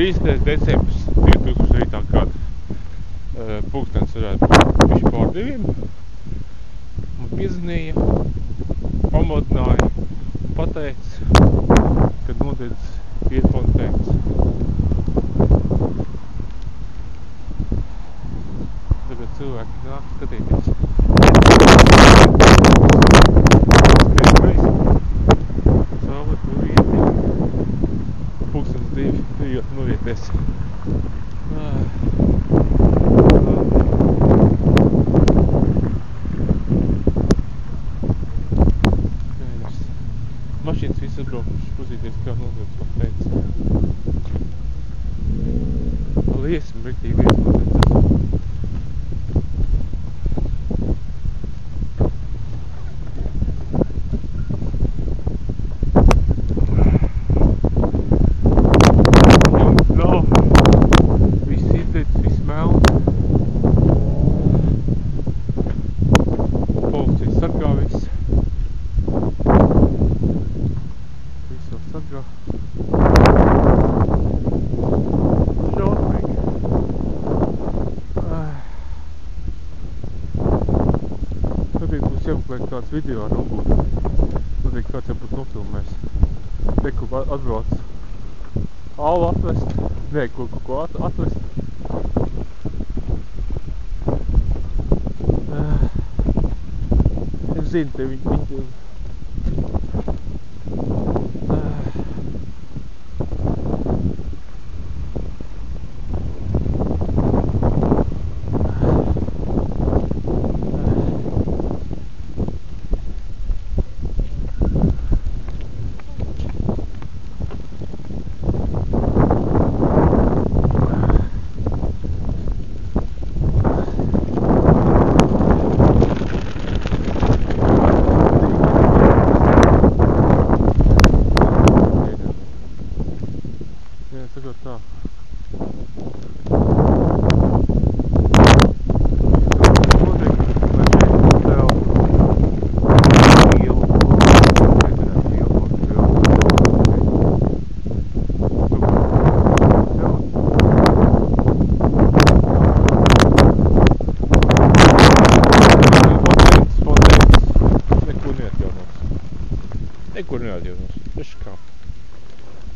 30. decembris 2009. gada. Pulkstens varētu būt bišķi pār diviem. Man piezvanīja, pamodināja, pateica, kad nodedz iet fontēns. Tagad cilvēki nāk skatīties. Ejot novieties. Ā. Skaidrs. Mašīnas viss atbraukušas pazīties, kā nodevs fontēns. Liesim, riktīgi liesim nodevs. Jāmeklē kāds video ar uguns. Noteikti kāds jau būs nofilmējis. Te, at- atbrauc Alu atvest. Nē, ko, ko, ko at, atvest. Es zinu, te viņi, viņi niko ne radi odnos. Eš kao.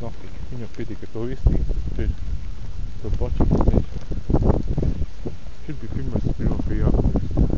Nokri, kinja piti kako visi. Če, to počne se. Če bi filmar se bilo prijavljeno.